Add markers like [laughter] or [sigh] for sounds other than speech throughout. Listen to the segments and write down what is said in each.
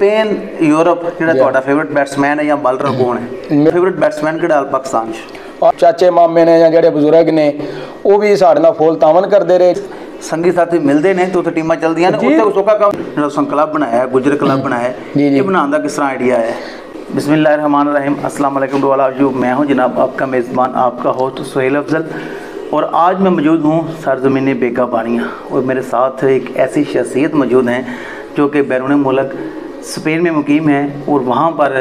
Spain Europe favourite batsman है या bowler कौन है? फेवरेट बैट्समैन के पाकिस्तान चाचे मामे ने या जड़े बुज़ुर्ग ने वो भी साढ़े ना फुल तावन करते रहे संगीत साथी मिलते हैं तो टीम चलदिया ने उसे उस का कम बनाया गुजर क्लब बनाया है ये बना का किस तरह आइडिया है? बिस्मिल्ल रहमान रहीम अस्सलाम वालेकुम वाला जो मैं हूँ जनाब आपका मेज़बान आपका हो सुहेल अफजल। और आज मैं मौजूद हूँ सरजमीन बेगा बानिया। और मेरे साथ एक ऐसी शख्सियत मौजूद हैं जो कि बैरून मुल्क स्पेन में मुकीम है और वहाँ पर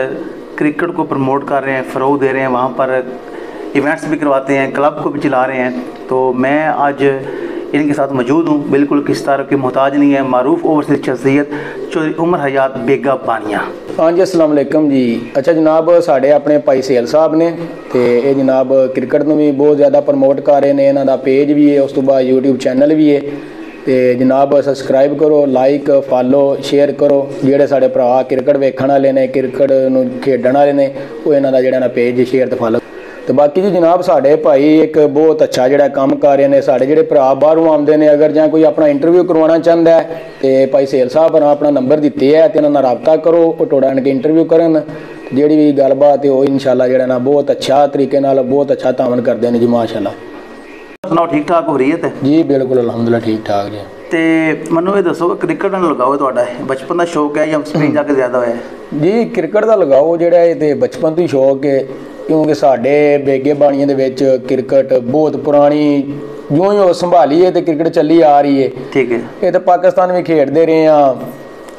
क्रिकेट को प्रमोट कर रहे हैं, फ़रोग दे रहे हैं, वहाँ पर इवेंट्स भी करवाते हैं, क्लब को भी चला रहे हैं। तो मैं आज इनके साथ मौजूद हूँ। बिल्कुल किस तरह के मोहताज नहीं है, मरूफ ओवरसीज शख्सियत चौधरी उमर हयात बेगा पानिया। हाँ जी असलम जी। अच्छा जनाब, साढ़े अपने भाई सेल साहब ने तो ये जनाब क्रिकेट में भी बहुत ज़्यादा प्रमोट कर रहे हैं। इन्हों का पेज भी है, उस तो बाद यूट्यूब चैनल भी है। ਤੇ ਜਨਾਬ ਸਬਸਕ੍ਰਾਈਬ ਕਰੋ ਲਾਈਕ ਫਾਲੋ ਸ਼ੇਅਰ ਕਰੋ। ਜਿਹੜੇ ਸਾਡੇ ਭਰਾ ਕ੍ਰਿਕਟ ਵੇਖਣ ਵਾਲੇ ਨੇ, ਕ੍ਰਿਕਟ ਨੂੰ ਖੇਡਣ ਵਾਲੇ ਨੇ, ਉਹ ਇਹਨਾਂ ਦਾ ਜਿਹੜਾ ਨਾ ਪੇਜ ਸ਼ੇਅਰ ਤੇ ਫਾਲੋ ਤੇ ਬਾਕੀ ਜੀ ਜਨਾਬ, ਸਾਡੇ ਭਾਈ ਇੱਕ ਬਹੁਤ ਅੱਛਾ ਜਿਹੜਾ ਕੰਮ ਕਰ ਰਹੇ ਨੇ, ਸਾਡੇ ਜਿਹੜੇ ਭਰਾ ਬਾਹਰੋਂ ਆਉਂਦੇ ਨੇ, ਅਗਰ ਜਾਂ ਕੋਈ ਆਪਣਾ ਇੰਟਰਵਿਊ ਕਰਵਾਉਣਾ ਚਾਹੁੰਦਾ ਹੈ, ਤੇ ਭਾਈ ਸੇਲ ਸਾਹਿਬ ਨੇ ਆਪਣਾ ਨੰਬਰ ਦਿੱਤੇ ਹੈ ਤੇ ਇਹਨਾਂ ਨਾਲ ਰਾਬਤਾ ਕਰੋ, ਉਹ ਤੁਹਾਡਾ ਆਣ ਕੇ ਇੰਟਰਵਿਊ ਕਰਨ। ਜਿਹੜੀ ਵੀ ਗੱਲਬਾਤ ਹੈ, ਉਹ ਇਨਸ਼ਾਅੱਲਾ ਜਿਹੜਾ ਨਾ ਬਹੁਤ ਅੱਛਾ ਤਰੀਕੇ ਨਾਲ, ਬਹੁਤ ਅੱਛਾ ਤਾਮਨ ਕਰਦੇ ਨੇ ਜੀ, ਮਾਸ਼ਾਅੱਲਾ। ਸੁਣਾਓ ਠੀਕ ਠਾਕ ਹੋ ਰਹੀ ਹੈ ਤੇ? ਜੀ ਬਿਲਕੁਲ ਅਲਹਮਦੁਲਿਲਾ ਠੀਕ ਠਾਕ ਜੀ। ਤੇ ਮੈਨੂੰ ਇਹ ਦੱਸੋ ਕਿ ਕ੍ਰਿਕਟ ਨਾਲ ਲਗਾਓ ਤੁਹਾਡਾ ਬਚਪਨ ਦਾ ਸ਼ੌਕ ਹੈ ਜਾਂ ਸਪੇਨ ਜਾ ਕੇ ਜ਼ਿਆਦਾ ਹੋਇਆ? ਜੀ ਕ੍ਰਿਕਟ ਦਾ ਲਗਾਓ ਜਿਹੜਾ ਇਹ ਤੇ ਬਚਪਨ ਤੋਂ ਹੀ ਸ਼ੌਕ ਹੈ ਕਿਉਂਕਿ ਸਾਡੇ ਬੇਗੇ ਬਾਣੀਆਂ ਦੇ ਵਿੱਚ ਕ੍ਰਿਕਟ ਬਹੁਤ ਪੁਰਾਣੀ ਹੀ ਉਹ ਸੰਭਾਲੀ ਹੈ ਤੇ ਕ੍ਰਿਕਟ ਚੱਲੀ ਆ ਰਹੀ ਹੈ। ਠੀਕ ਹੈ। ਇਹ ਤਾਂ ਪਾਕਿਸਤਾਨ ਵੀ ਖੇਡਦੇ ਰਹੇ ਆ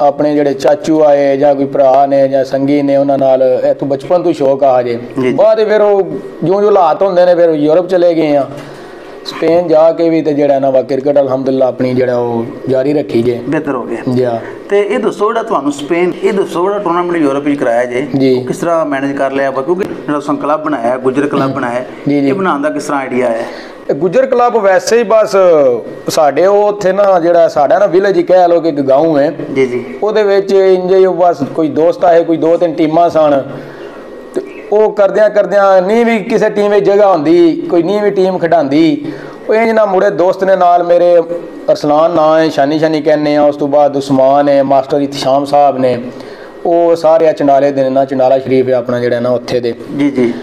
ਆਪਣੇ ਜਿਹੜੇ ਚਾਚੂ ਆਏ ਜਾਂ ਕੋਈ ਭਰਾ ਨੇ ਜਾਂ ਸੰਗੀ ਨੇ ਉਹਨਾਂ ਨਾਲ ਇਹ ਤੋਂ ਬਚਪਨ ਤੋਂ ਸ਼ੌਕ ਆ ਜੀ। ਬਾਅਦ ਫਿਰ ਉਹ ਜਿਉਂ ਜਿਉਂ ਹਾਲਾਤ ਹੁੰਦੇ ਨੇ ਫਿਰ ਯੂਰਪ ਚਲੇ ਗਏ ਆ ਸਪੇਨ ਜਾ ਕੇ ਵੀ ਤੇ ਜਿਹੜਾ ਨਾ ਵਾ ਕ੍ਰਿਕਟ ਅਲਹਮਦੁਲਿਲਾ ਆਪਣੀ ਜਿਹੜਾ ਉਹ ਜਾਰੀ ਰੱਖੀ ਜੇ। ਬਿਹਤਰ ਹੋ ਗਿਆ ਜਾ ਤੇ ਇਹ ਦੱਸੋ ਜਿਹੜਾ ਤੁਹਾਨੂੰ ਸਪੇਨ ਇਹ ਦੱਸੋ ਜਿਹੜਾ ਟੂਰਨਾਮੈਂਟ ਯੂਰਪ ਵਿੱਚ ਕਰਾਇਆ ਜੇ ਕਿਸ ਤਰ੍ਹਾਂ ਮੈਨੇਜ ਕਰ ਲਿਆ ਕਿਉਂਕਿ ਜਿਹੜਾ ਤੁਸੀਂ ਕਲੱਬ ਬਣਾਇਆ ਗੁਜਰ ਕਲੱਬ ਬਣਾਇਆ। ਇਹ ਬਣਾਉਣ ਦਾ ਕਿਸ ਤਰ੍ਹਾਂ ਆਈਡੀਆ ਇਹ ਗੁੱਜਰ ਕਲੱਬ ਵੈਸੇ ਹੀ ਬਸ ਸਾਡੇ ਉਹ ਉੱਥੇ ਨਾ ਜਿਹੜਾ ਸਾਡਾ ਨਾ ਵਿਲੇਜ ਹੀ ਕਹਿ ਲੋ ਕਿ ਇੱਕ ਗਾਉਂ ਹੈ। ਜੀ ਜੀ। ਉਹਦੇ ਵਿੱਚ ਇੰਜੇ ਹੀ ਬਸ ਕੋਈ ਦੋਸਤ ਆਏ ਕੋਈ ਦੋ ਤਿੰਨ ਟੀਮਾਂ ਸਨ। ਉਹ ਕਰਦਿਆਂ ਕਰਦਿਆਂ ਨਹੀਂ ਵੀ ਕਿਸੇ ਟੀਮ ਵਿੱਚ ਜਗ੍ਹਾ ਹੁੰਦੀ ਕੋਈ ਨਹੀਂ ਵੀ ਟੀਮ ਖਿਡਾਉਂਦੀ। ਉਹ ਇੰਜ ਨਾ ਮੁੜੇ ਦੋਸਤ ਨੇ ਨਾਲ ਮੇਰੇ ਅਰਸਲਾਨ ਨਾਂ ਹੈ ਸ਼ਾਨੀ ਸ਼ਾਨੀ ਕਹਿੰਦੇ ਆ ਉਸ ਤੋਂ ਬਾਅਦ ਉਸਮਾਨ ਹੈ ਮਾਸਟਰ ਇਤਸ਼ਾਮ ਸਾਹਿਬ ਨੇ। ਉਹ ਸਾਰੇ ਚੰਡਾਲੇ ਦੇ ਨੇ ਚੰਡਾਲਾ ਸ਼ਰੀਫ ਹੈ ਆਪਣਾ ਜਿਹੜਾ ਨਾ ਉੱਥੇ ਦੇ। ਜੀ ਜੀ।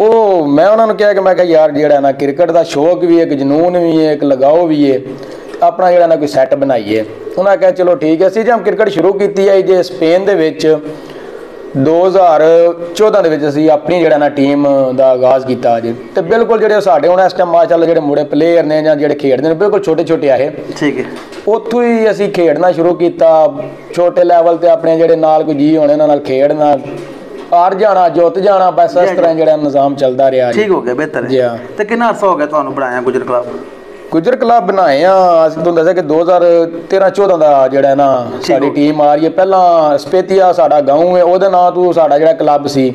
ਉਹ ਮੈਂ ਉਹਨਾਂ ਨੂੰ ਕਿਹਾ ਕਿ ਮੈਂ ਕਿਹਾ ਯਾਰ ਜਿਹੜਾ ਨਾ ਕ੍ਰਿਕਟ ਦਾ ਸ਼ੌਕ ਵੀ ਹੈ ਇੱਕ ਜਨੂਨ ਵੀ ਹੈ ਇੱਕ ਲਗਾਓ ਵੀ ਹੈ ਆਪਣਾ ਜਿਹੜਾ ਨਾ ਕੋਈ ਸੈੱਟ ਬਣਾਈਏ। ਉਹਨਾਂ ਕਿਹਾ ਚਲੋ ਠੀਕ ਹੈ ਅਸੀਂ ਜਦ ਕ੍ਰਿਕਟ ਸ਼ੁਰੂ ਕੀਤੀ ਹੈ ਜੇ ਸਪੇਨ ਦੇ ਵਿੱਚ 2014 ਦੇ ਵਿੱਚ ਅਸੀਂ ਆਪਣੀ ਜਿਹੜਾ ਨਾ ਟੀਮ ਦਾ ਆਗਾਜ਼ ਕੀਤਾ ਅੱਜ। ਤੇ ਬਿਲਕੁਲ ਜਿਹੜੇ ਸਾਡੇ ਹੁਣ ਇਸ ਟਾਈਮ ਮਾਸ਼ਾਅੱਲਾ ਜਿਹੜੇ ਮੁੰਡੇ ਪਲੇਅਰ ਨੇ ਜਾਂ ਜਿਹੜੇ ਖੇਡਦੇ ਨੇ ਬਿਲਕੁਲ ਛੋਟੇ ਛੋਟੇ ਆਏ ਠੀਕ ਹੈ। ਉੱਥੋਂ ਹੀ ਅਸੀਂ ਖੇਡਣਾ ਸ਼ੁਰੂ ਕੀਤਾ। ਛੋਟੇ ਲੈਵਲ ਤੇ ਆਪਣੇ ਜਿਹੜੇ ਨਾਲ ਕੋਈ ਜੀ ਹੋਣੇ ਉਹਨਾਂ ਨਾਲ ਖੇਡਣਾ। ਹਾਰ ਜਾਣਾ ਜਿੱਤ ਜਾਣਾ ਬਸ ਇਸ ਤਰ੍ਹਾਂ ਜਿਹੜਾ ਨਿਜ਼ਾਮ ਚੱਲਦਾ ਰਿਹਾ ਜੀ। ਠੀਕ ਹੋ ਗਿਆ ਬਿਹਤਰ ਜੀ ਹੈ। ਹਾਂ। ਤੇ ਕਿੰਨਾ ਅਰਸਾ ਹੋ ਗਿਆ ਤੁਹਾਨੂੰ ਬਣਾਇਆ ਗੁਜਰ ਕਲੱਬ ਗੁਜਰ ਕਲੱਬ ਬਣਾਏ ਆ। ਅਸੀਂ ਤੁਹਾਨੂੰ ਦੱਸਿਆ ਕਿ 2013 14 ਦਾ ਜਿਹੜਾ ਨਾ ਸਾਡੀ ਟੀਮ ਆ ਰਹੀ ਹੈ। ਪਹਿਲਾਂ ਸਪੇਤੀਆ ਸਾਡਾ ਗਾਉਂ ਹੈ ਉਹਦੇ ਨਾਂ ਤੋਂ ਸਾਡਾ ਜਿਹੜਾ ਕਲੱਬ ਸੀ।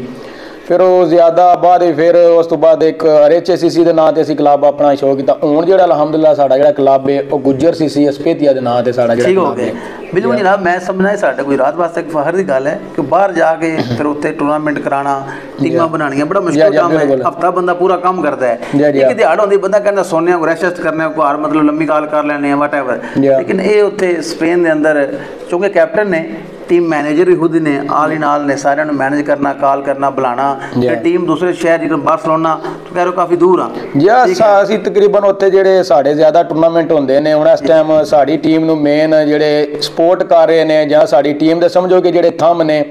ਫਿਰ ਉਹ ਜ਼ਿਆਦਾ ਬਾਅਦ ਫਿਰ ਉਸ ਤੋਂ ਬਾਅਦ ਇੱਕ ਆਰਐਚਸੀਸੀ ਦੇ ਨਾਂ ਤੇ ਅਸੀਂ ਕਲੱਬ ਆਪਣਾ ਸ਼ੋਅ ਕੀਤਾ। ਹੁਣ ਜਿਹੜਾ ਅਲਹਮਦੁਲਿਲਾ ਸਾਡਾ ਜਿਹੜਾ ਕਲੱਬ ਹੈ ਉਹ ਗੁਜਰ ਸੀਸੀ ਸਪੇਤੀਆ ਦੇ ਨਾਂ ਤੇ ਸਾਡਾ ਜਿਹੜਾ ਠੀਕ ਹੋ ਗਿਆ ਹੈ। ਬਿਲਕੁਲ ਜਨਾਬ ਮੈਂ ਸਮਝਦਾ ਸਾਡੇ ਕੋਈ ਰਾਤ ਵਾਸਤੇ ਫਖਰ ਦੀ ਗੱਲ ਹੈ ਕਿ ਬਾਹਰ ਜਾ ਕੇ ਫਿਰ ਉੱਥੇ ਟੂਰਨਾਮੈਂਟ ਕਰਾਉਣਾ ਟੀਮਾਂ ਬਣਾਉਣੀਆਂ ਬੜਾ ਮੁਸ਼ਕਿਲ ਕੰਮ ਹੈ। ਹਫਤਾ ਬੰਦਾ ਪੂਰਾ ਕੰਮ ਕਰਦਾ ਹੈ। ਇੱਕ ਦਿਹਾੜ ਹੁੰਦੀ ਬੰਦਾ ਕਹਿੰਦਾ ਸੋਨਿਆ ਕੋ ਰੈਸਟ ਕਰਨੇ ਕੋ ਹਾਰ ਮਤਲਬ ਲੰਮੀ ਕਾਲ ਕਰ ਲੈਣੇ ਆ ਵਟਐਵਰ। ਲੇਕਿਨ ਇਹ ਉੱਥੇ ਸਪੇਨ ਦੇ ਅੰਦਰ ਕਿਉਂਕਿ ਕੈਪਟਨ ਨੇ ਟੀਮ ਮੈਨੇਜਰ ਵੀ ਖੁਦ ਨੇ ਆਲ ਇਨ ਆਲ ਨੇ ਸਾਰਿਆਂ ਨੂੰ ਮੈਨੇਜ ਕਰਨਾ ਕਾਲ ਕਰਨਾ ਬੁਲਾਣਾ। ਫਿਰ ਟੀਮ ਦੂਸਰੇ ਸ਼ਹਿਰ ਜਿਵੇਂ ਬਾਰਸਲੋਨਾ ਤੂੰ ਕਹਿ ਕਾਫੀ ਦੂਰ ਆ। ਯਾ ਅਸੀਂ ਤਕਰੀਬਨ ਉੱਥੇ ਜਿਹੜੇ ਸਾਡੇ ਜ਼ਿਆਦਾ ਟੂਰਨਾਮੈਂਟ ਹੁੰਦੇ ਨੇ ਹੁਣ ਇਸ ਟਾਈਮ ਸਾਡੀ ਟੀਮ ਨੂੰ ਮੇਨ ਜਿਹੜੇ ਸਪੋਰਟ ਕਰ ਰਹੇ ਨੇ ਜਾਂ ਸਾਡੀ ਟੀਮ ਦੇ ਸਮਝੋ ਕਿ ਜਿਹੜੇ ਥੰਮ ਨੇ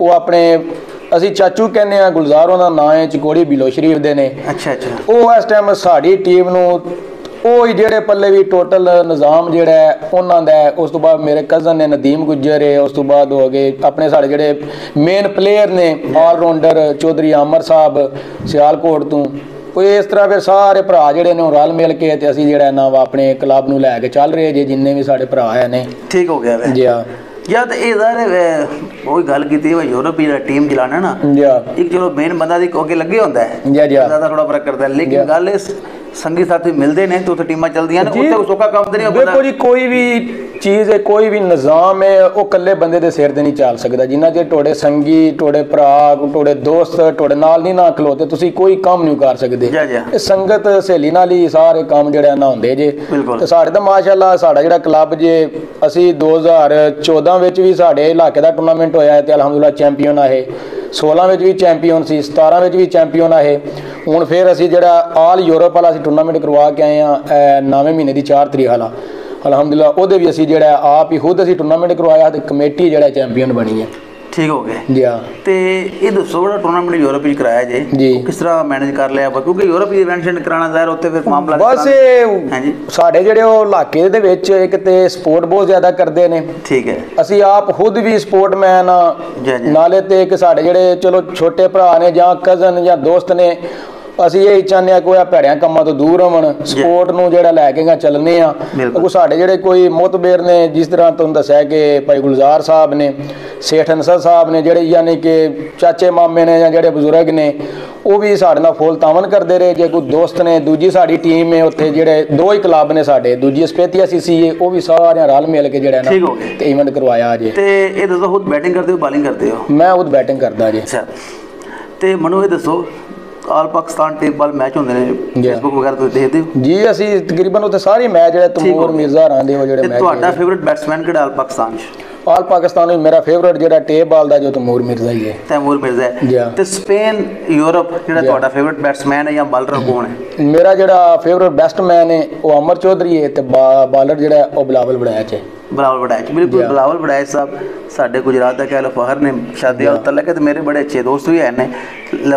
ਉਹ ਆਪਣੇ ਅਸੀਂ ਚਾਚੂ ਕਹਿੰਦੇ ਆ ਗੁਲਜ਼ਾਰ ਉਹਨਾਂ ਦਾ ਨਾਂ ਹੈ ਚਕੋੜੀ ਬਿਲੋ ਸ਼ਰੀਫ ਦੇ ਨੇ। ਅੱਛਾ ਅੱਛਾ। ਉਹ ਇਸ ਟਾਈਮ ਸਾਡੀ ਟੀਮ ਨੂੰ ਉਹ ਹੀ ਜਿਹੜੇ ਪੱਲੇ ਵੀ ਟੋਟਲ ਨਿਜ਼ਾਮ ਜਿਹੜਾ ਉਹਨਾਂ ਦਾ। ਉਸ ਤੋਂ ਬਾਅਦ ਮੇਰੇ ਕਜ਼ਨ ਨੇ ਨਦੀਮ ਗੁੱਜਰ ਹੈ ਉਸ ਤੋਂ ਬਾਅਦ ਹੋ ਗਏ ਆਪਣੇ ਸਾਡੇ ਜਿਹੜੇ ਮੇਨ ਪਲੇਅਰ ਨੇ ਆਲ ਰਾਉਂਡਰ ਚੌਧਰੀ ਅਮਰ ਸਾਹਿਬ ਸਿਆਲਕੋਟ ਤੋਂ। ਉਹ ਇਸ ਤਰ੍ਹਾਂ ਫਿਰ ਸਾਰੇ ਭਰਾ ਜਿਹੜੇ ਨੇ ਉਹ ਰਲ ਮਿਲ ਕੇ ਤੇ ਅਸੀਂ ਜਿਹੜਾ ਨਾ ਵਾ ਆਪਣੇ ਕਲੱਬ ਨੂੰ ਲੈ ਕੇ ਚੱਲ ਰਹੇ ਜੇ ਜਿੰਨੇ ਵੀ ਸਾਡੇ ਭਰਾ ਹੈ ਨੇ ਠੀਕ ਹੋ ਗਿਆ ਵੇ ਜੀ ਆ ਯਾ ਤੇ ਇਹ ਜ਼ਾਰੇ ਉਹ ਗੱਲ ਕੀਤੀ ਹੈ ਯੂਰਪ ਦੀ ਟੀਮ ਚਲਾਣਾ ਨਾ ਜੀ ਇੱਕ ਚਲੋ ਮੇਨ ਬੰਦਾ ਦੀ ਅੱਗੇ ਲੱਗੇ ਹੁੰਦਾ ਹੈ ਜੀ ਜੀ। ਜ਼ਿਆਦਾ ਥੋੜਾ ਫ਼ਰਕ ਕਰਦਾ। ਲੇਕਿਨ ਗੱਲ ਇਸ ਸੰਗੀ ਸਾਥੀ ਮਿਲਦੇ ਨੇ ਤੇ ਉੱਥੇ ਟੀਮਾਂ ਚੱਲਦੀਆਂ ਨੇ। ਉੱਥੇ ਉਸੋਕਾ ਕੰਮ ਤੇ ਨਹੀਂ ਉਹ ਦੇਖੋ ਜੀ ਕੋਈ ਵੀ ਚੀਜ਼ ਹੈ ਕੋਈ ਵੀ ਨਿਜ਼ਾਮ ਹੈ ਉਹ ਇਕੱਲੇ ਬੰਦੇ ਦੇ ਸਿਰ ਤੇ ਨਹੀਂ ਚੱਲ ਸਕਦਾ। ਜਿੰਨਾ ਚਿਰ ਤੁਹਾਡੇ ਸੰਗੀ ਤੁਹਾਡੇ ਭਰਾ ਤੁਹਾਡੇ ਦੋਸਤ ਤੁਹਾਡੇ ਨਾਲ ਨਹੀਂ ਨਾ ਖਲੋਤੇ ਤੁਸੀਂ ਕੋਈ ਕੰਮ ਨਹੀਂ ਕਰ ਸਕਦੇ। ਜੀ, ਜੀ। ਇਹ ਸੰਗਤ ਸਹੇਲੀ ਨਾਲ ਹੀ ਸਾਰੇ ਕੰਮ ਜਿਹੜੇ ਨਾ ਹੁੰਦੇ ਜੇ। ਤੇ ਸਾਡੇ ਤਾਂ ਮਾਸ਼ਾਅੱਲਾ ਸਾਡਾ ਜਿਹੜਾ ਕਲੱਬ ਜੇ ਅਸੀਂ 2014 ਵਿੱਚ ਵੀ ਸਾਡੇ ਇਲਾਕੇ ਦਾ ਟੂਰਨਾਮੈਂਟ ਹੋਇਆ ਹੈ ਤੇ ਅਲਹਮਦੁਲਿਲਾ ਚੈਂਪੀਅਨ ਆਏ 16 ਵਿੱਚ ਵੀ ਚੈਂਪੀਅਨ ਸੀ 17 ਵਿੱਚ ਵੀ ਚੈਂਪੀਅਨ ਆਏ ਹੁਣ ਫਿਰ ਅਸੀਂ ਜਿਹੜਾ ਆਲ ਯੂਰਪ ਵਾਲਾ ਅਸੀਂ ਟੂਰਨਾਮੈਂਟ ਕਰਵਾ ਕੇ ਆਏ ਆ ਨਵੇਂ ਮਹੀਨੇ ਦੀ 4 ਤਰੀਕ ਵਾਲਾ। ਅਲਹਮਦੁਲਿਲਾ ਉਹਦੇ ਵੀ ਅਸੀਂ ਜਿਹੜਾ ਆਪ ਹੀ ਖੁਦ ਅਸੀਂ ਟੂਰਨਾਮੈਂਟ ਕਰਵਾਇਆ ਤੇ ਕਮੇਟੀ ਜਿਹੜਾ ਚੈਂਪੀਅਨ ਬਣੀ ਹੈ। ਠੀਕ ਹੋ ਗਏ। ਜੀ ਹਾਂ। ਤੇ ਇਹ ਦੱਸੋ ਜਿਹੜਾ ਟੂਰਨਾਮੈਂਟ ਯੂਰਪ ਵਿੱਚ ਕਰਾਇਆ ਜੇ ਕਿਸ ਤਰ੍ਹਾਂ ਮੈਨੇਜ ਕਰ ਲਿਆ ਆਪਾਂ? ਕਿਉਂਕਿ ਯੂਰਪ ਦੀ ਇਵੈਂਟ ਕਰਾਉਣਾ ਜ਼ਾਹਿਰ ਉੱਥੇ ਫਿਰ ਮਾਮਲਾ ਬਸ ਹਾਂਜੀ। ਸਾਡੇ ਜਿਹੜੇ ਉਹ ਇਲਾਕੇ ਦੇ ਵਿੱਚ ਇੱਕ ਤੇ ਸਪੋਰਟ ਬਹੁਤ ਜ਼ਿਆਦਾ ਕਰਦੇ ਨੇ। ਠੀਕ ਹੈ। ਅਸੀਂ ਆਪ ਖੁਦ ਵੀ ਸਪੋਰਟਮੈਨ। ਨਾਲੇ ਤੇ ਇੱਕ ਸਾਡੇ ਜਿਹੜੇ ਚਲੋ ਛੋਟੇ ਭਰਾ ਨੇ ਜਾਂ ਕਜ਼ਨ ਜਾਂ ਦੋਸਤ ਨੇ ਅਸੀਂ ਇਹ ਚਾਹੁੰਦੇ ਆ ਕੋਈ ਆ ਭੈੜਿਆਂ ਕੰਮਾਂ ਤੋਂ ਦੂਰ ਹੋਵਣ ਸਪੋਰਟ ਨੂੰ ਜਿਹੜਾ ਲੈ ਕੇ ਗਾ ਚੱਲਨੇ ਆ। ਕੋਈ ਸਾਡੇ ਜਿਹੜੇ ਕੋਈ ਮੁਤਬੇਰ ਨੇ ਜਿਸ ਤਰ੍ਹਾਂ ਤੁਹਾਨੂੰ ਦੱਸਿਆ ਕਿ ਭਾਈ ਗੁਲਜ਼ਾਰ ਸਾਹਿਬ ਨੇ ਸੇਠ ਅਨਸਰ ਸਾਹਿਬ ਨੇ ਜਿਹੜੇ ਯਾਨੀ ਕਿ ਚਾਚੇ ਮਾਮੇ ਨੇ ਜਾਂ ਜਿਹੜੇ ਬਜ਼ੁਰਗ ਨੇ ਉਹ ਵੀ ਸਾਡੇ ਨਾਲ ਫੁੱਲ ਤਾਮਨ ਕਰਦੇ ਰਹੇ। ਜੇ ਕੋਈ ਦੋਸਤ ਨੇ ਦੂਜੀ ਸਾਡੀ ਟੀਮ ਹੈ ਉੱਥੇ ਜਿਹੜੇ ਦੋ ਹੀ ਕਲੱਬ ਨੇ ਸਾਡੇ ਦੂਜੀ ਸਪੇਤੀਆ ਸੀਸੀ ਹੈ ਉਹ ਵੀ ਸਾਰਿਆਂ ਰਲ ਮਿਲ ਕੇ ਜਿਹੜਾ ਨਾ। ਤੇ ਇਵੈਂਟ ਕਰਵਾਇਆ ਜੇ। ਤੇ ਇਹ ਦੱਸੋ ਖੁਦ ਬੈਟਿੰਗ ਕਰਦੇ ਹੋ ਬਾਲਿੰਗ ਕਰਦੇ ਹੋ? ਮੈਂ ਉਹ ਬੈਟਿੰਗ ਕਰਦਾ ਜੇ। ਅੱਛਾ। ਤੇ ਮੈਨੂੰ ਇਹ ਦੱਸੋ all Pakistan team ball match ਹੁੰਦੇ ਨੇ ਫੇਸਬੁੱਕ ਵਗੈਰਾ ਤੇ ਦੇਖਦੇ ਹੋ? ਜੀ ਅਸੀਂ ਤਕਰੀਬਨ ਉੱਥੇ ਸਾਰੇ ਮੈਚ ਜਿਹੜੇ ਤਮੂਰ ਮਿਰਜ਼ਾ ਰਾਂਦੇ ਉਹ ਜਿਹੜੇ ਮੈਚ ਤੁਹਾਡਾ ਫੇਵਰਿਟ ਬੈਟਸਮੈਨ ਕਿਹੜਾ ਆਲ ਪਾਕਿਸਤਾਨ ਚ? ਆਲ ਪਾਕਿਸਤਾਨ ਵਿੱਚ ਮੇਰਾ ਫੇਵਰਟ ਜਿਹੜਾ ਟੇਪ ਬਾਲ ਦਾ ਜੋ ਤਮੂਰ ਮਿਰਜ਼ਾ ਹੀ ਹੈ। ਤੈਮੂਰ ਮਿਰਜ਼ਾ ਹੈ. ਤੇ ਸਪੇਨ ਯੂਰਪ ਜਿਹੜਾ ਤੁਹਾਡਾ ਫੇਵਰਿਟ ਬੈਟਸਮੈਨ ਹੈ ਜਾਂ ਬਾਲਰ ਕੌਣ ਹੈ? ਮੇਰਾ ਜਿਹੜਾ ਫੇਵਰਟ ਬੈਸਟਮੈਨ ਹੈ ਉਹ ਅਮਰ ਚੌਧਰੀ ਹੈ ਤੇ ਬਾਲਰ ਜਿਹੜਾ ਉਹ ਬਲਾਵਲ ਬੜਾਇਆ ਚ ਹੈ। ਬਲਾਵਲ ਬੜਾਇਚ ਬਿਲਕੁਲ. ਬਲਾਵਲ ਬੜਾਇਚ ਸਾਹਿਬ ਸਾਡੇ ਗੁਜਰਾਤ ਦਾ ਕਹਿ ਲੋ ਫਖਰ ਨੇ ਸ਼ਾਦੀ ਵਾਲ ਤਲਕ ਹੈ ਤੇ ਮੇਰੇ ਬੜੇ ਅੱਛੇ ਦੋਸਤ ਵੀ ਹਨ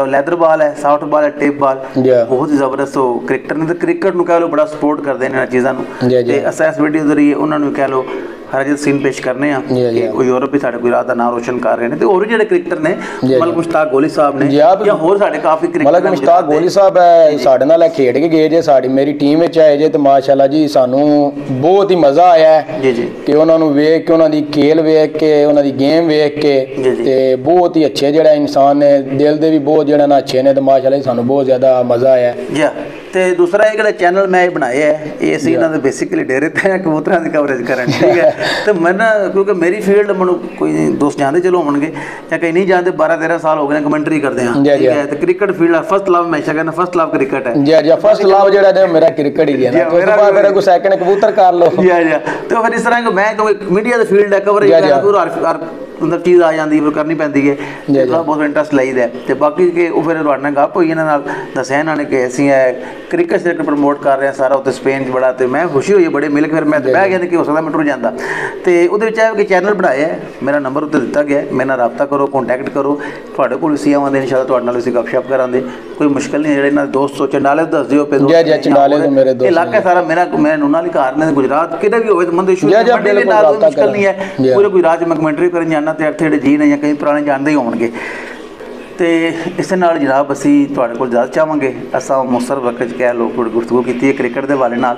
ਲੈਦਰ ਬਾਲ ਹੈ ਸਾਫਟ ਬਾਲ ਹੈ ਟੇਪ ਬਾਲ. ਬਹੁਤ ਹੀ ਜ਼ਬਰਦਸਤ ਉਹ ਕ੍ਰਿਕਟਰ ਨੇ ਤੇ ਕ੍ਰਿਕਟ ਨੂੰ ਕਹਿ ਲੋ ਬੜਾ ਸਪੋਰਟ ਕਰਦੇ ਨੇ ਇਹਨਾਂ ਚੀਜ਼ਾਂ ਨੂੰ. ਤੇ ਅਸਾਂ ਇਸ ਵੀਡੀਓ ਜ਼ਰੀਏ ਉਹਨਾਂ ਨੂੰ ਕਹਿ ਲੋ ਹਰਜੀਤ ਸਿੰਘ ਪੇਸ਼ ਕਰਨੇ ਆ ਕਿ. ਉਹ ਯੂਰਪ ਵੀ ਸਾਡੇ ਗੁਜਰਾਤ ਦਾ ਨਾਮ ਰੋਸ਼ਨ ਕਰ ਰਹੇ ਨੇ ਤੇ ਹੋਰ ਜਿਹੜੇ ਕ੍ਰਿਕਟਰ ਨੇ. ਮਲਕ ਮੁਸ਼ਤਾਕ ਗੋਲੀ ਸਾਹਿਬ ਨੇ ਜਾਂ ਹੋਰ ਸਾਡੇ ਕਾਫੀ ਕ੍ਰਿਕਟਰ ਮਲਕ ਮੁਸ਼ਤਾਕ ਗੋਲੀ ਸਾਹਿਬ ਹੈ ਸਾਡੇ ਨਾਲ ਖੇਡ ਕੇ ਗਏ ਜੇ ਸਾਡੀ ਮੇਰੀ ਟੀਮ ਵਿੱਚ ਆਏ ਜੇ ਤੇ ਮਾਸ਼ਾਅੱਲਾ ਜੀ ਸਾਨੂੰ ਬਹੁਤ ਹੀ ਮਜ਼ਾ ਆਇਆ ਜੀ ਜੀ ਕਿ ਉਹਨਾਂ ਨੂੰ ਵੇਖ ਕੇ ਉਹਨਾਂ ਦੀ ਖੇਲ ਵੇਖ ਕੇ ਉਹਨਾਂ ਦੀ ਗੇਮ ਵੇਖ ਕੇ। ਤੇ ਬਹੁਤ ਹੀ ਅੱਛੇ ਜਿਹੜਾ ਇਨਸਾਨ ਨੇ ਦਿਲ ਦੇ ਵੀ ਬਹੁਤ ਜਿਹੜਾ ਨਾ ਅੱਛੇ ਨੇ ਤੇ ਮਾਸ਼ਾਅੱਲਾ ਜੀ ਸਾਨੂੰ ਬਹੁਤ ਜ਼ਿਆਦਾ ਮਜ਼ਾ ਆਇਆ। ਜੀ ਤੇ ਦੂਸਰਾ ਇਹ ਜਿਹੜਾ ਚੈਨਲ ਮੈਂ ਇਹ ਬਣਾਇਆ ਹੈ ਇਹ ਅਸੀਂ ਇਹਨਾਂ ਦੇ ਬੇਸਿਕਲੀ ਡੇਰੇ ਤੇ ਆ ਕਬੂਤਰਾਂ ਦੀ ਕਵਰੇਜ ਕਰਨ ਠੀਕ ਹੈ। [laughs] ਤੇ ਮੈਂ ਨਾ ਕਿਉਂਕਿ ਮੇਰੀ ਫੀਲਡ ਮੈਨੂੰ ਕੋਈ ਦੋਸਤ ਜਾਣਦੇ ਚਲੋ ਹੋਣਗੇ ਜਾਂ ਕਈ ਨਹੀਂ ਜਾਣਦੇ 12 13 ਸਾਲ ਹੋ ਗਏ ਨੇ ਕਮੈਂਟਰੀ ਕਰਦੇ ਹਾਂ ਜੀ, ਠੀਕ। ਹੈ। ਤੇ ਕ੍ਰਿਕਟ ਫੀਲਡ ਫਸਟ ਲਵ ਮੈਂ ਕਹਿੰਦਾ ਫਸਟ ਲਵ ਕ੍ਰਿਕਟ ਹੈ। ਜੀ ਜੀ ਫਸਟ ਲਵ ਜਿਹੜਾ ਨੇ ਉਹ ਮੇਰਾ ਕ੍ਰਿਕਟ ਹੀ ਹੈ ਨਾ। ਉਸ ਤੋਂ ਬਾਅਦ ਮੇਰਾ ਕੋਈ ਸੈਕਿੰਡ ਕਬੂਤਰ ਕਰ ਲਓ। ਜੀ ਜੀ ਤੇ ਫਿਰ ਇਸ ਤਰ੍ਹਾਂ ਕਿ ਮੈਂ ਕਿਉਂਕਿ ਮੀਡੀਆ ਦੇ ਫੀਲਡ ਹੈ ਕਵਰੇਜ ਹਰ ਹਰ ਮਤਲਬ ਚੀਜ਼ ਆ ਜਾਂਦੀ ਫਿਰ ਕਰਨੀ ਪੈਂਦੀ ਹੈ ਤੇ। ਬਹੁਤ ਇੰਟਰਸਟ ਲਈਦਾ। ਤੇ ਬਾਕੀ ਕਿ ਉਹ ਫਿਰ ਤੁਹਾਡੇ ਨਾਲ ਗੱਪ ਹੋਈ ਇਹਨਾਂ ਨਾਲ ਦੱਸਿਆ ਇਹਨਾਂ ਨੇ ਕਿ ਅਸੀਂ ਇਹ ਕ੍ਰਿਕਟ ਸਿਰਕ ਪ੍ਰਮੋਟ ਕਰ ਰਹੇ ਹਾਂ ਸਾਰਾ ਉੱਤੇ ਸਪੇਨ 'ਚ ਬੜਾ ਤੇ ਮੈਂ ਖੁਸ਼ੀ ਹੋਈ ਬੜੇ ਮਿਲ ਕੇ ਫਿਰ ਮੈਂ ਬਹਿ ਗਿਆ ਕਿ ਹੋ ਸਕਦਾ ਮੈਂ ਟੁਰ ਜਾਂਦਾ। ਤੇ ਉਹਦੇ ਵਿੱਚ ਇਹ ਕਿ ਚੈਨਲ ਬਣਾਇਆ ਮੇਰਾ ਨੰਬਰ ਉੱਤੇ ਦਿੱਤਾ ਗਿਆ ਮੇਰੇ ਨਾਲ ਰਾਬਤਾ ਕਰੋ ਕੰਟੈਕਟ ਕਰੋ। ਤੁਹਾਡੇ ਕੋਲ ਅਸੀਂ ਆਵਾਂਗੇ ਇਨਸ਼ਾਅੱਲਾ ਤੁਹਾਡੇ ਨਾਲ ਅਸੀਂ ਗੱਪਸ਼ਪ ਕਰਾਂਗੇ। ਕੋਈ ਮੁਸ਼ਕਲ ਨਹੀਂ ਜਿਹੜੇ ਦੇ ਦੋਸਤ ਸੋ ਚੰਡਾਲੇ ਤੋਂ ਦੱਸ ਦਿਓ ਪੇ ਜੀ, ਜੀ, ਚੰਡਾਲੇ ਤੋਂ ਮੇਰੇ ਦੋਸਤ ਇਹ ਇਲਾਕਾ ਸਾਰਾ ਮੇਰਾ ਮੈਂ ਨੂਨਾ ਲਈ ਘਰ ਨੇ ਗੁਜਰਾਤ ਕਿਤੇ ਵੀ ਹੋਵੇ ਤਾਂ ਮੰਦੇ ਜੀ, ਬਿਲਕੁਲ ਨਾਲ ਕੋਈ ਮੁਸ਼ਕਲ ਨਹੀਂ ਹੈ। ਪੂਰੇ ਗੁਜਰਾਤ ਮੈਂ ਕਮੈਂਟਰੀ ਕਰਨ ਜਾਣਾ ਤੇ ਇੱਥੇ ਜਿਹੜੇ ਜੀ ਨੇ ਜਾਂ ਕਈ ਪੁਰਾਣੇ ਜਾਣਦੇ ਹੀ ਹੋਣਗੇ। ਤੇ ਇਸੇ ਨਾਲ ਜਨਾਬ ਅਸੀਂ ਤੁਹਾਡੇ ਕੋਲ ਇਜਾਜ਼ਤ ਚਾਹਾਂਗੇ ਅਸਾਂ ਮੁਸਰ ਵਕਤ ਕਹਿ ਲੋ ਥੋੜੀ ਗੁਫ਼ਤਗੂ ਕੀਤੀ ਹੈ ਕ੍ਰਿਕਟ ਦੇ ਵਾਲੇ ਨਾਲ।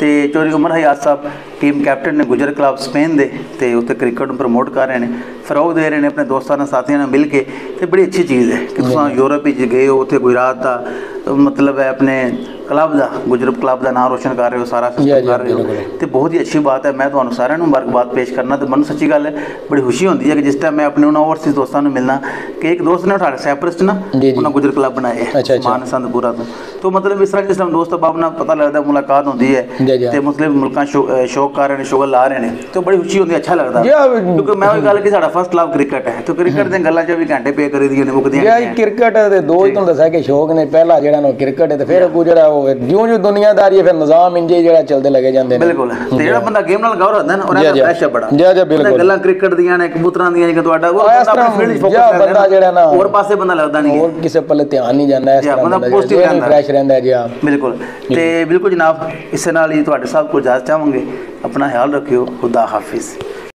ਤੇ ਚੋਰੀ ਉਮਰ ਹਯਾਤ ਸਾਹਿਬ ਟੀਮ ਕੈਪਟਨ ਨੇ ਗੁਜਰ ਕਲੱਬ ਸਪੇਨ ਦੇ ਤੇ ਉੱਥੇ ਕ੍ਰਿਕਟ ਨੂੰ ਪ੍ਰਮੋਟ ਕਰ ਰਹੇ ਨੇ। ਫਰੋਗ ਦੇ ਰਹੇ ਨੇ ਆਪਣੇ ਦੋਸਤਾਂ ਨਾਲ ਸਾਥੀਆਂ ਨਾਲ ਮਿਲ ਕੇ। ਤੇ ਬੜੀ ਅੱਛੀ ਚੀਜ਼ ਹੈ ਕਿ ਤੁਸੀਂ ਯੂਰਪ ਵਿੱਚ ਗਏ ਹੋ ਉੱਥੇ ਗੁਜਰਾਤ ਦਾ ਮਤਲਬ ਹੈ ਆਪਣੇ ਕਲੱਬ ਦਾ ਗੁਜਰ ਕਲੱਬ ਦਾ ਨਾਮ ਰੋਸ਼ਨ ਕਰ ਰਹੇ ਹੋ ਸਾਰਾ ਸਿਸਟਮ ਕਰ ਰਹੇ ਹੋ। ਤੇ ਬਹੁਤ ਹੀ ਅੱਛੀ ਬਾਤ ਹੈ ਮੈਂ ਤੁਹਾਨੂੰ ਸਾਰਿਆਂ ਨੂੰ ਮੁਬਾਰਕਬਾਦ ਪੇਸ਼ ਕਰਨਾ ਤੇ ਮੈਨੂੰ ਸੱਚੀ ਗੱਲ ਹੈ ਬੜੀ ਖੁਸ਼ੀ ਹੁੰਦੀ ਹੈ ਕਿ ਜਿਸ ਟਾਈਮ ਮੈਂ ਆਪਣੇ ਉਹਨਾਂ ਓਵਰਸੀਜ਼ ਦੋਸਤਾਂ ਨੂੰ ਮਿਲਣਾ ਕਿ ਇੱਕ ਦੋਸਤ ਨੇ ਸਾਡੇ ਸੈਪਰਸ ਨਾ। ਉਹਨਾਂ ਗੁਜਰ ਕਲੱਬ ਬਣਾਏ ਹੈ ਅੱਛਾ, ਅੱਛਾ। ਮਾਨ ਸੰਦਪੁਰਾ ਤੋਂ ਤੋਂ ਮਤਲਬ ਇਸ ਤਰ੍ਹਾਂ ਜਿਸ ਟਾਈਮ ਦੋਸਤ ਬਾਬ ਨਾਲ ਪਤਾ ਲੱਗਦਾ ਮੁਲਾਕਾਤ ਹੁੰਦੀ ਹੈ। ਤੇ ਮੁਸਲਿਮ ਮੁਲਕਾਂ ਸ਼ੌਕ ਕਰ ਰਹੇ ਨੇ ਸ਼ੁਗਲ ਲਾ ਰਹੇ ਨੇ ਤੇ ਬੜੀ ਖੁਸ਼ੀ ਹੁੰਦੀ ਹੈ ਅੱਛਾ ਲੱਗਦਾ ਕਿਉਂਕਿ ਮੈਂ ਉਹ ਗੱਲ ਕਿ ਸਾਡਾ ਫਸਟ ਲਵ ਕ੍ਰਿਕਟ ਹੈ ਤੇ ਕ੍ਰਿਕਟ ਦੀਆਂ ਗੱਲਾਂ 'ਚ ਵੀ ਘੰਟੇ ਪੇ ਕਰੀ ਦੀਆਂ ਨੇ ਮੁੱਕਦੀਆਂ ਹੈ। ਕ੍ਰਿਕਟ ਦੇ ਦੋ ਹੀ ਤੁਹਾਨੂੰ ਦੱਸਿਆ ਕਿ ਸ਼ੌਕ ਨੇ ਪਹਿਲਾ ਜਿਹੜਾ ਨਾ ਕ੍ਰਿਕਟ ਤੇ ਫਿਰ ਅੱਗੋਂ ਜਿਹੜਾ ਉਹ ਜਿਉਂ ਜਿਉਂ ਦੁਨੀਆਦਾਰੀ ਹੈ ਫਿਰ ਨਿਜ਼ਾਮ ਇੰਜੇ ਜਿਹੜਾ ਚੱਲਦੇ ਲੱਗੇ ਜਾਂਦੇ ਨੇ। ਬਿਲਕੁਲ। ਤੇ ਜਿਹੜਾ ਬੰਦਾ ਗੇਮ ਨਾਲ ਗੌਰ ਹੁੰਦਾ ਨਾ ਉਹਨਾਂ ਦਾ ਹੈ ਬੜਾ। ਜੀ, ਜੀ, ਬਿਲਕੁਲ। ਗੱਲਾਂ ਕ੍ਰਿਕਟ ਦੀਆਂ ਨੇ ਕਬੂਤਰਾਂ ਦੀਆਂ ਜਿਵੇਂ ਤੁਹਾਡਾ ਉਹ ਆਪਣੀ ਫੀਲਡ ਜਾਂ ਬੰਦਾ ਜਿਹੜਾ ਨਾ- ਹੋਰ ਪਾਸੇ ਬੰਦਾ ਲੱਗਦਾ ਨਹੀਂ ਹੈ। ਹੋਰ ਕਿਸੇ ਪੱਲੇ ਧਿਆਨ ਨਹੀਂ ਜਾਂਦਾ ਇਸ ਤਰ੍ਹਾਂ ਬੰਦਾ ਜਿਹੜਾ ਰਹਿੰਦਾ। ਫਰੈਸ਼ ਰਹਿੰਦਾ ਜੀ ਆ ਬਿਲਕੁਲ। ਤੇ ਬਿਲਕੁਲ ਜਨਾਬ ਇਸੇ ਨਾਲ ਹੀ ਤੁਹਾਡੇ ਸਭ ਕੋਲ ਇਜਾਜ਼ਤ ਚਾਹਾਂਗੇ। ਆਪਣਾ ਖਿਆਲ ਰੱਖਿਓ। ਖੁਦਾ ਹਾਫਿਜ਼।